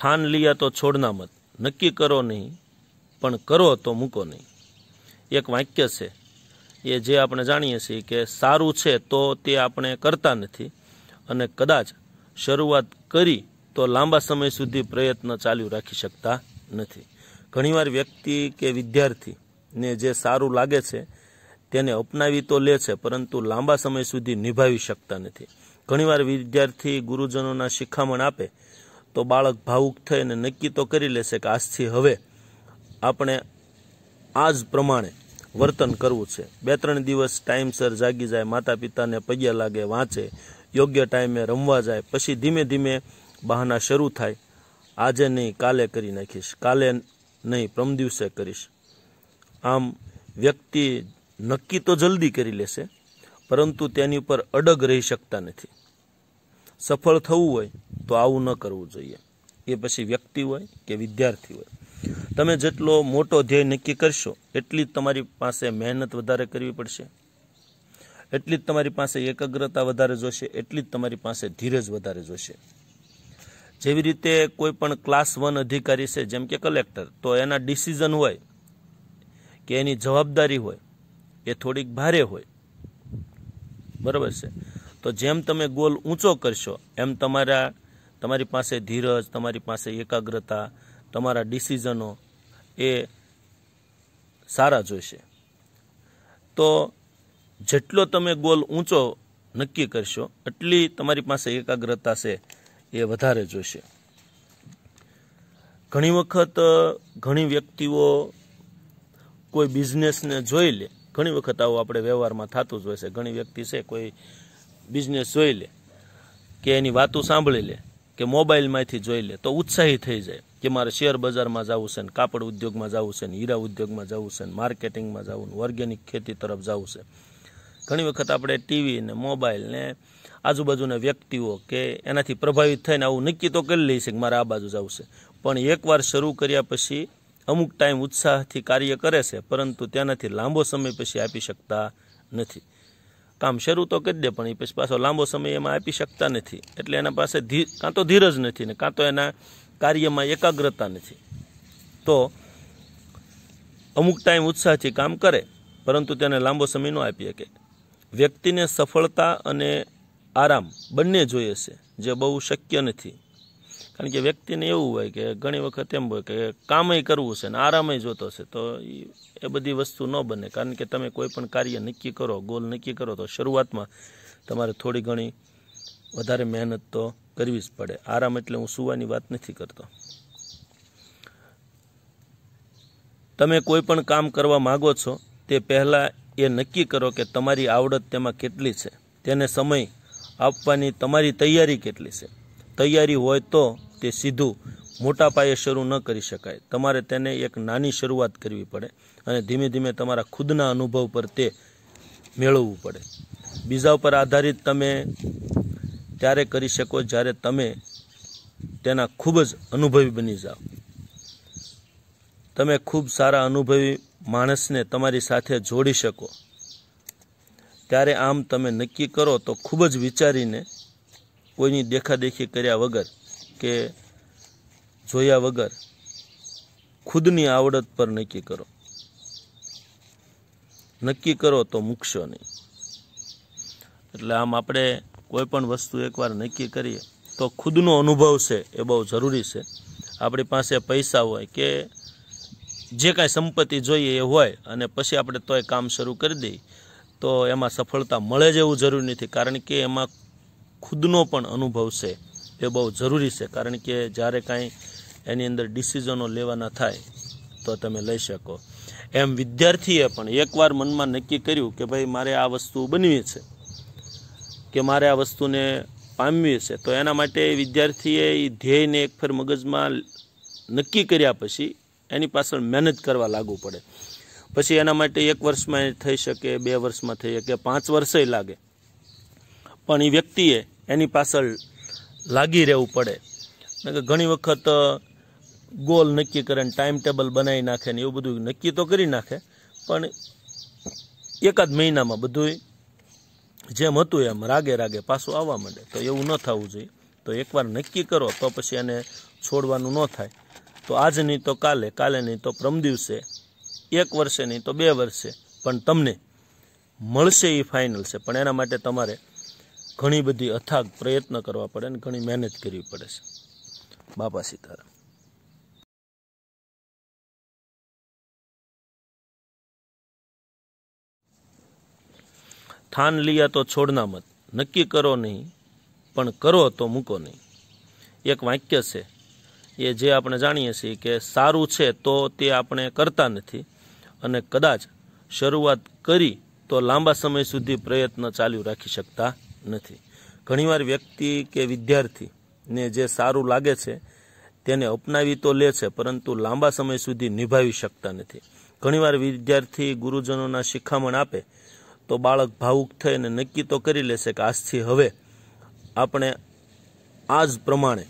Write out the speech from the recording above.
ઠાન લિયા તો છોડના મત. નક્કી કરો નહીં, પણ કરો તો મૂકો નહીં. એક વાક્ય છે, એ જે આપણે જાણીએ છીએ કે સારું છે તો તે આપણે કરતા નથી અને કદાચ શરૂઆત કરી તો લાંબા સમય સુધી પ્રયત્ન ચાલુ રાખી શકતા નથી. ઘણીવાર વ્યક્તિ કે વિદ્યાર્થીને જે સારું લાગે છે તેને અપનાવી તો લે છે, પરંતુ લાંબા સમય સુધી નિભાવી શકતા નથી. ઘણીવાર વિદ્યાર્થી ગુરુજનોના શિખામણ આપે તો બાળક ભાવુક થઈને નક્કી તો કરી લેશે કે આજથી હવે આપણે આ જ પ્રમાણે વર્તન કરવું છે. બે ત્રણ દિવસ ટાઈમસર જાગી જાય માતા પિતાને પગે લાગે, વાંચે, યોગ્ય ટાઈમે રમવા જાય, પછી ધીમે ધીમે બહાના શરૂ થાય. આજે નહીં, કાલે કરી નાખીશ. કાલે નહીં, પ્રમ દિવસે કરીશ. આમ વ્યક્તિ નક્કી તો જલ્દી કરી લેશે, પરંતુ તેની ઉપર અડગ રહી શકતા નથી. સફળ થવું હોય તો આવું ન કરવું જોઈએ. એ પછી વ્યક્તિ હોય કે વિદ્યાર્થી હોય. તમે જેટલો મોટો ધ્યેય નક્કી કરશો, એટલી જ તમારી પાસે મહેનત વધારે કરવી પડશે. એટલી જ તમારી પાસે એકાગ્રતા વધારે જોશે, એટલી જ તમારી પાસે ધીરજ વધારે જોશે. જેવી રીતે કોઈ પણ ક્લાસ વન અધિકારી છે, જેમ કે કલેક્ટર, તો એના ડિસિઝન હોય કે એની જવાબદારી હોય, એ થોડીક ભારે હોય. બરાબર છે. તો જેમ તમે ગોલ ઊંચો કરશો, એમ તમારા, તમારી પાસે ધીરજ, તમારી પાસે એકાગ્રતા, તમારા ડિસિઝનો એ સારા જોઈશે તો જેટલો તમે ગોલ ઊંચો નક્કી કરશો, એટલી તમારી પાસે એકાગ્રતા છે એ વધારે જોઈશે ઘણી વખત, ઘણી વ્યક્તિઓ કોઈ બિઝનેસને જોઈ લે. ઘણી વખત આવું આપણે વ્યવહારમાં થતું જ હોય છે. ઘણી વ્યક્તિ છે કોઈ બિઝનેસ જોઈ લે, કે એની વાતો સાંભળી લે, કે મોબાઈલમાંથી જોઈ લે, તો ઉત્સાહી થઈ જાય કે મારે શેર બજારમાં જવું છે ને કાપડ ઉદ્યોગમાં જવું છે ને હીરા ઉદ્યોગમાં જવું છે ને માર્કેટિંગમાં જવું ને ઓર્ગેનિક ખેતી તરફ જવું છે. ઘણી વખત આપણે ટીવી ને મોબાઈલ ને આજુબાજુના વ્યક્તિઓ કે એનાથી પ્રભાવિત થઈને આવું નક્કી તો કરી લઈએ છે કે મારે આ બાજુ જવું છે. પણ એકવાર શરૂ કર્યા પછી અમુક ટાઈમ ઉત્સાહથી કાર્ય કરે છે, પરંતુ તેનાથી લાંબો સમય પછી આપી શકતા નથી. કામ શરૂ તો કરી દે, પણ એ પછી પાછો લાંબો સમય એમાં આપી શકતા નથી. એટલે એના પાસે ધી કાં તો ધીરજ નથી ને કાં તો એના કાર્યમાં એકાગ્રતા નથી. તો અમુક ટાઈમ ઉત્સાહથી કામ કરે, પરંતુ તેને લાંબો સમય ન આપી શકે. વ્યક્તિને સફળતા અને આરામ બંને જોઈએ છે, જે બહુ શક્ય નથી. કારણ કે વ્યક્તિને એવું હોય કે ઘણી વખત એમ હોય કે કામય કરવું છે ને આરામય જોતો છે, તો એ બધી વસ્તુ ન બને. કારણ કે તમે કોઈ પણ કાર્ય નક્કી કરો ગોલ નક્કી કરો, તો શરૂઆતમાં તમારે થોડી ઘણી વધારે મહેનત તો કરવી જ પડે. આરામ એટલે હું સુવાની વાત નથી કરતો. તમે કોઈ પણ કામ કરવા માગો છો, તે પહેલાં એ નક્કી કરો કે તમારી આવડત તેમાં કેટલી છે. તેને સમય આપવાની તમારી તૈયારી કેટલી છે. તૈયારી હોય તો તે સીધું મોટા પાયે શરૂ ન કરી શકાય. તમારે તેને એક નાની શરૂઆત કરવી પડે અને ધીમે ધીમે તમારા ખુદના અનુભવ પર તે મેળવવું પડે. બીજા ઉપર આધારિત તમે ત્યારે કરી શકો જ્યારે તમે તેના ખૂબ જ અનુભવી બની જાઓ. તમે ખૂબ સારા અનુભવી માણસને તમારી સાથે જોડી શકો. ત્યારે આમ તમે નક્કી કરો તો ખૂબ જ વિચારીને કોઈની દેખાદેખી કર્યા વગર કે જોયા વગર ખુદની આવડત પર નક્કી કરો. નક્કી કરો તો મૂકશો નહીં. એટલે આમ આપણે કોઈ પણ વસ્તુ એકવાર નક્કી કરીએ તો ખુદનો અનુભવ છે એ બહુ જરૂરી છે. આપણી પાસે પૈસા હોય કે જે કાંઈ સંપત્તિ જોઈએ એ હોય અને પછી આપણે તોય કામ શરૂ કરી દઈએ, તો એમાં સફળતા મળે જ એવું જરૂરી નથી. કારણ કે એમાં ખુદનો પણ અનુભવ છે. એ બહુ જરૂરી છે, કારણ કે જ્યારે કાંઈ એની અંદર ડિસિઝનો લેવાના થાય, તો તમે લઈ શકો. એમ વિદ્યાર્થીએ પણ એકવાર મનમાં નક્કી કર્યું કે ભાઈ મારે આ વસ્તુ બનવી છે, કે મારે આ વસ્તુને પામવી છે, તો એના માટે વિદ્યાર્થીએ એ ધ્યેયને એક ફેર મગજમાં નક્કી કર્યા પછી એની પાછળ મહેનત કરવા લાગુ પડે. પછી એના માટે એક વર્ષમાં થઈ શકે, બે વર્ષમાં થઈ શકે, પાંચ વર્ષે લાગે. પણ એ વ્યક્તિએ એની પાછળ લાગી રહેવું પડે. કે ઘણી વખત ગોલ નક્કી કરે ને ટાઈમ ટેબલ બનાવી નાખે ને એવું બધું નક્કી તો કરી નાખે, પણ એકાદ મહિનામાં બધું જેમ હતું એમ રાગે રાગે પાછું આવવા માંડે. તો એવું ન થવું જોઈએ. તો એકવાર નક્કી કરો, તો પછી એને છોડવાનું ન થાય. તો આજ નહીં તો કાલે કાલે નહીં તો પ્રમ દિવસે, એક વર્ષે નહીં તો બે વર્ષે. પણ તમને મળશે એ ફાઇનલ છે. પણ એના માટે તમારે ઘણી બધી અથાગ પ્રયત્ન કરવા પડે અને ઘણી મહેનત કરવી પડે છે. બાપા સીતારામ. થાન લિયા તો છોડના મત. નક્કી કરો નહીં, પણ કરો તો મૂકો નહીં. એક વાક્ય છે, એ જે આપણે જાણીએ છીએ કે સારું છે તો તે આપણે કરતા નથી અને કદાચ શરૂઆત કરી તો લાંબા સમય સુધી પ્રયત્ન ચાલુ રાખી શકતા નથી. ઘણીવાર વ્યક્તિ કે વિદ્યાર્થીને જે સારું લાગે છે, તેને અપનાવી તો લે છે, પરંતુ લાંબા સમય સુધી નિભાવી શકતા નથી. ઘણીવાર વિદ્યાર્થી ગુરુજનોના શિખામણ આપે તો બાળક ભાવુક થઈને નક્કી તો કરી લેશે કે આજથી હવે આપણે આ જ પ્રમાણે